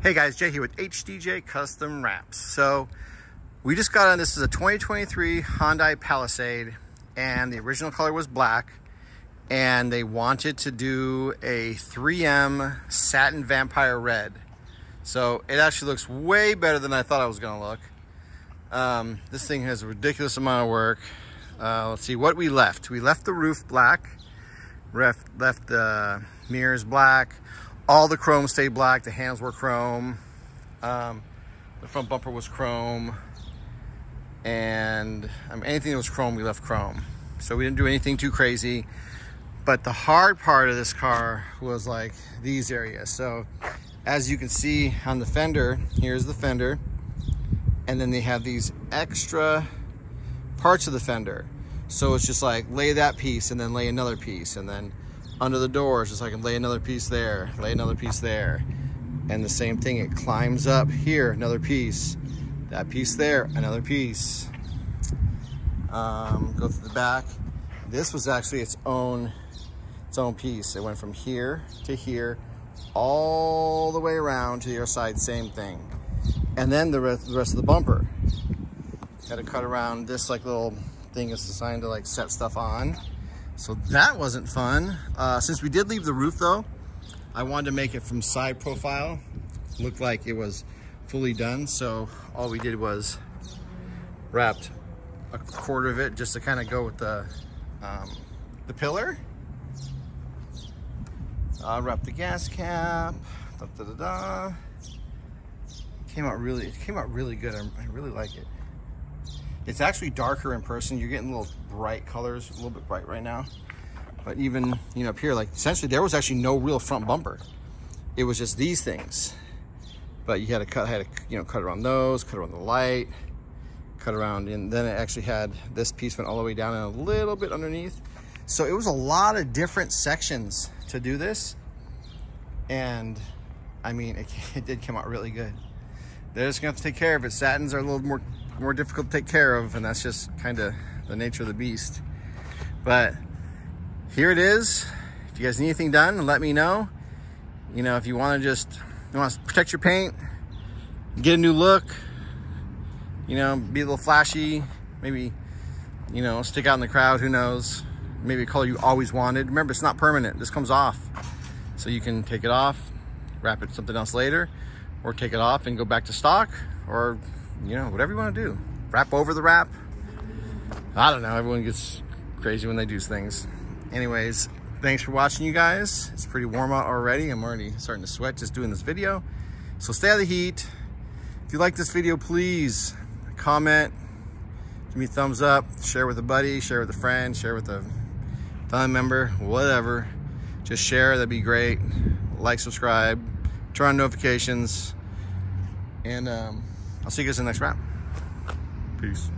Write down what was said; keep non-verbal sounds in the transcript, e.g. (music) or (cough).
Hey guys, Jay here with HDJ Custom Wraps. So we just got on, this is a 2023 Hyundai Palisade and the original color was black and they wanted to do a 3M satin vampire red. So it actually looks way better than I thought I was gonna look. Um, this thing has a ridiculous amount of work. Uh, let's see what we left. We left the roof black, left, left the mirrors black, all the chrome stayed black. The hands were chrome. Um, the front bumper was chrome. And um, anything that was chrome, we left chrome. So we didn't do anything too crazy. But the hard part of this car was like these areas. So as you can see on the fender, here's the fender. And then they have these extra parts of the fender. So it's just like lay that piece and then lay another piece and then under the doors just so I can lay another piece there, lay another piece there. And the same thing, it climbs up here, another piece, that piece there, another piece. Um, go through the back. This was actually its own, its own piece. It went from here to here, all the way around to the other side, same thing. And then the rest, the rest of the bumper. Got to cut around this like little thing is designed to like set stuff on. So that wasn't fun. Uh, since we did leave the roof though, I wanted to make it from side profile. Looked like it was fully done. So all we did was wrapped a quarter of it just to kind of go with the, um, the pillar. Uh, wrapped the gas cap, da, da, da, da. Came out really, it came out really good. I, I really like it. It's actually darker in person. You're getting little bright colors, a little bit bright right now. But even, you know, up here, like essentially there was actually no real front bumper. It was just these things. But you had to cut, had to, you know, cut around those, cut around the light, cut around, and then it actually had, this piece went all the way down and a little bit underneath. So it was a lot of different sections to do this. And I mean, it, (laughs) it did come out really good. They're just gonna have to take care of it. Satins are a little more more difficult to take care of and that's just kind of the nature of the beast. But here it is. If you guys need anything done let me know. You know if you want to just you want to protect your paint get a new look you know be a little flashy maybe you know stick out in the crowd who knows? Maybe a color you always wanted. Remember it's not permanent. This comes off. So you can take it off wrap it something else later or take it off and go back to stock or you know, whatever you want to do. Wrap over the wrap. I don't know. Everyone gets crazy when they do things. Anyways, thanks for watching, you guys. It's pretty warm out already. I'm already starting to sweat just doing this video. So stay out of the heat. If you like this video, please comment, give me a thumbs up, share with a buddy, share with a friend, share with a family member, whatever. Just share, that'd be great. Like, subscribe, turn on notifications, and um, I'll see you guys in the next round. Peace.